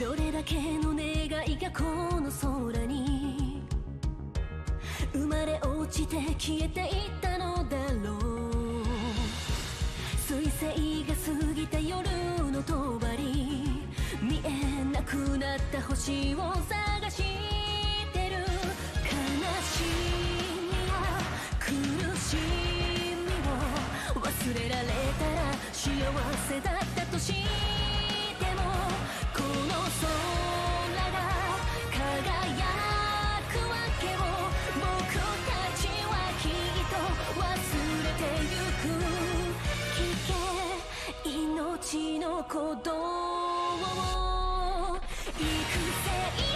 どれだけの願いがこの空に生まれ落ちて消えていったのだろう。彗星が過ぎた夜の帳見えなくなった星を探してる。悲しみや苦しみを忘れられたら幸せだったとして鼓動を。育成